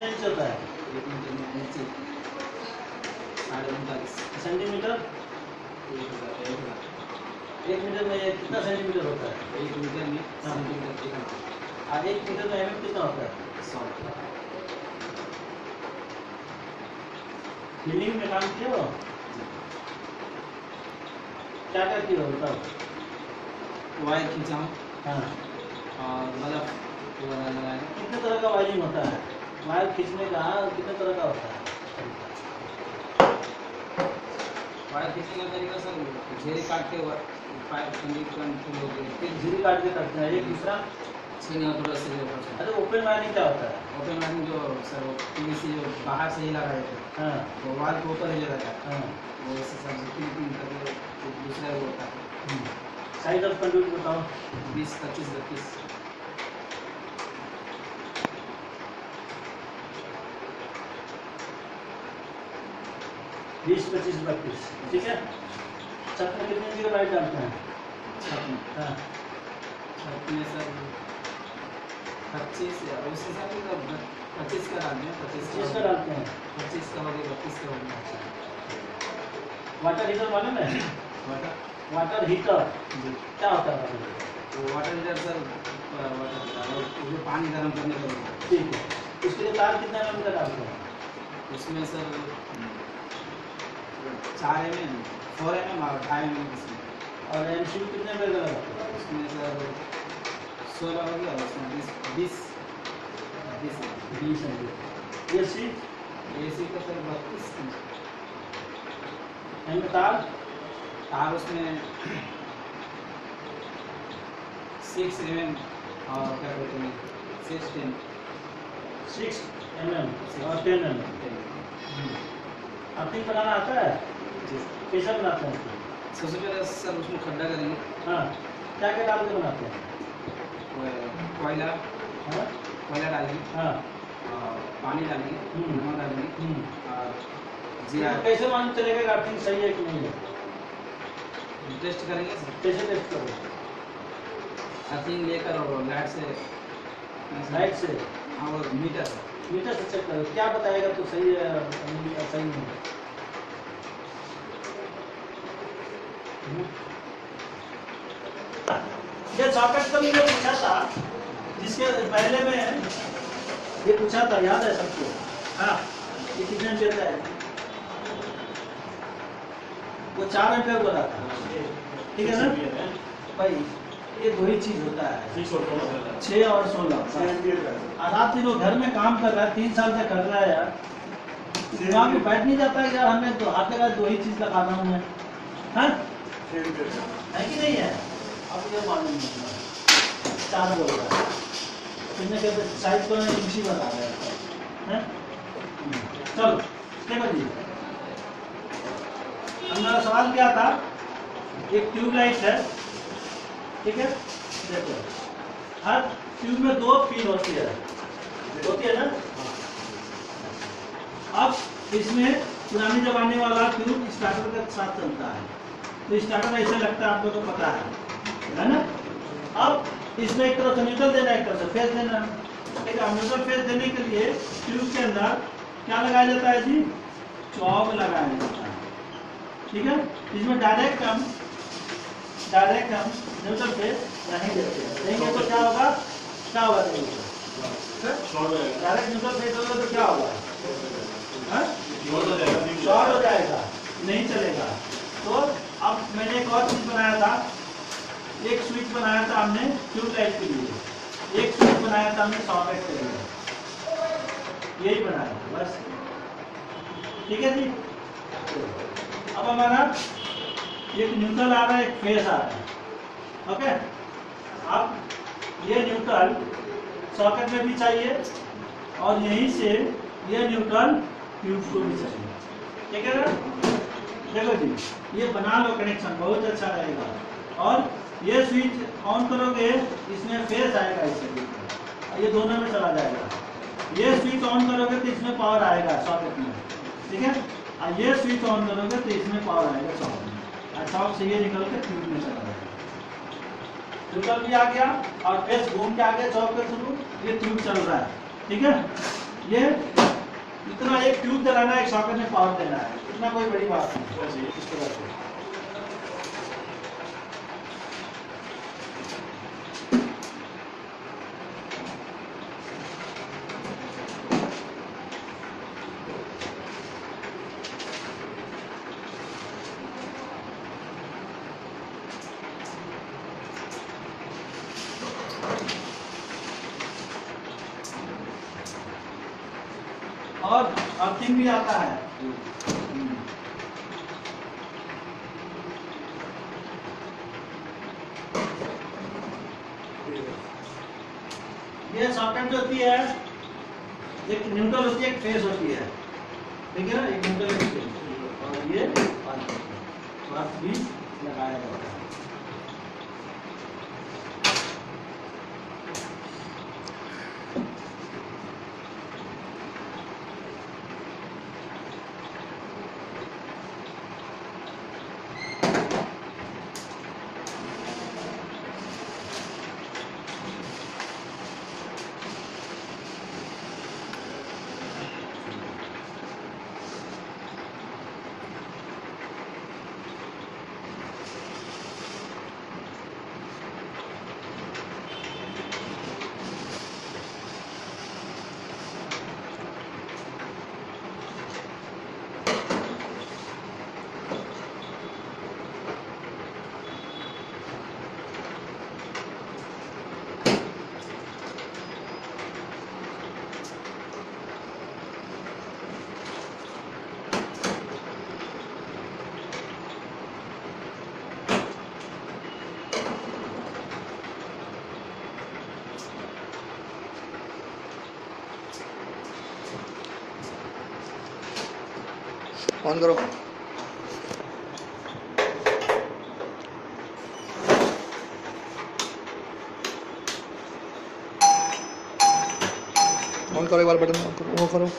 Inch होता है। एक मीटर में इंची साढ़े उनतालीस सेंटीमीटर? एक हज़ार एक हज़ार एक मीटर में कितना सेंटीमीटर होता है? एक मीटर में सेंटीमीटर एक हज़ार और एक मीटर में एम कितना होता है? सौ। फीलिंग में काम हो क्या क्या किए हो बताओ। वायर खींचा। हूँ। हाँ और लगाए कितने तरह का वायरिंग होता है? वायर खींचने का कितने तरह का होता है? वायर खींचने का तरीका सर घेरे काट के पाइप कंडीट हो गए फिर झिरी काट के करते हैं एक दूसरा? छीने थोड़ा से अच्छा ओपन वायरिंग क्या होता है? ओपन वायरिंग जो सर वो पीवीसी जो बाहर से ही लगा देते हैं। हाँ वो वाल के ऊपर ही लगा है। हाँ। वो ऐसे सब पिन पिन करके दूसरा वो होता है। साइज़ ऑफ़ कंडक्ट बताओ। बीस पच्चीस बत्तीस। बीस पच्चीस बत्तीस। ठीक है? छत में कितने इंच का डालते हैं। हाँ सर। पच्चीस या उस हिसाब से तो पच्चीस का डालते हैं पच्चीस का डालते हैं। पच्चीस का हो गया बत्तीस का हो गया वाटर हीटर मालूम है? वाटर वाटर हीटर क्या होता है वाटर हीटर सर वाटर पानी गर्म करने का ठीक है। उसके लिए तार कितना डालते हैं? उसमें सर चार M M four M M और ढाई एम एम इसमें और एम कितने एम का लगाते हैं उसमें सर सोलह हो गया उसमें बीस बीस बीस बीस एम ये सी ए सी का सर बत्तीस एम तार? तार उसमें सिक्स एम एम और क्या कहते हैं six ten six M M और टेन एम एम अर्थिंग बनाना आता है? कैसे बनाते हैं सबसे पहले सर उसमें खड्डा करेंगे। हाँ। क्या क्या डाल के बनाते हैं? कोयला। हाँ। कोयला डालेंगे। हाँ। पानी डालेंगे। हम्म। नमक डालेंगे। हम्म। जीरा। कैसे मालूम चलेगा कि अर्थिंग सही है कि नहीं है? टेस्ट करेंगे। सर कैसे टेस्ट करो अर्थिंग लेकर और लाइट से। लाइट से? हाँ वो मीटर। मीटर से चेक करो। क्या बताएगा तो सही है सही नहीं है। ये सॉकेट का भी पूछा था जिसके पहले में ये पूछा था याद है सबको? हाँ ये कितने का है? वो चार एम्पियर बोला था। ठीक है ना? भाई ये दो ही चीज़ होता है। छः और सोलह और आप तीनों घर में काम कर रहा है तीन साल से कर रहा है यार। दिमाग में बैठ नहीं जाता है यार हमें तो हाथ लगा दो ही चीज़ लगाना हूँ। मैं हाँ। है कि नहीं है? अब ये मालूम नहीं चार बोल रहा है। तुमने कहते साइज़ को इंची बता रहा है। हैं? चलो देखो जी। हमारा सवाल क्या था? एक ट्यूबलाइट है। ठीक है? देखो, हर ट्यूब में दो पिन होती है। होती है ना? अब इसमें पुराने जमाने वाला ट्यूब स्टार्टर के साथ चलता है। तो स्टार्टर ऐसे लगता है आप लोगों को पता है। है ना? अब इसमें एक तरफ़ न्यूट्रल देना एक तरफ़ फेस देना ठीक है न्यूट्रल फेस देने के लिए ट्यूब के अंदर क्या लगाया जाता है जी? चौक लगाया जाता है। ठीक है? इसमें डायरेक्ट हम डायरेक्ट हम न्यूट्रल फेस नहीं देते देंगे तो क्या होगा? क्या होगा डायरेक्ट न्यूट्रल फेस होगा तो क्या होगा? हाँ? शॉर्ट हो जाएगा नहीं चलेगा। तो अब मैंने एक और चीज़ बनाया था। एक स्विच बनाया था हमने ट्यूबलाइट के लिए। एक स्विच बनाया था हमने सॉकेट के लिए। यही बनाया बस। ठीक है जी? अब हमारा एक न्यूट्रल आ रहा है एक फेस आ रहा है। ओके अब ये न्यूट्रल सॉकेट में भी चाहिए और यहीं से ये न्यूट्रल ट्यूब को भी चाहिए। ठीक है ना? देखो जी, ये बना लो कनेक्शन बहुत अच्छा रहेगा। और ये स्विच ऑन करोगे, इसमें फेस आएगा और ये दोनों में चला जाएगा। ये स्विच ऑन करोगे तो इसमें पावर आएगा सॉकेट में। ठीक है? और ये स्विच ऑन करोगे तो इसमें पावर आएगा सॉकेट में। चौक से ये निकल के ट्यूब में चला जाएगा निकल भी आ गया और फेस घूम के आ गया चौक के थ्रू ये ट्यूब चल रहा है, ठीक है? ये इतना एक ट्यूब जलाना है, एक सॉकेट में पावर देना है, इतना कोई बड़ी बात नहीं। इस तरह से। और अर्थिंग भी आता है। ये सॉकेट होती है, एक न्यूट्रल होती है, एक फेस होती है। ठीक है ना? एक न्यूट्रल और ये बस भी लगाया जाता है। ऑन करो। ऑन करो एक बार बटन ऑन करो वो करो।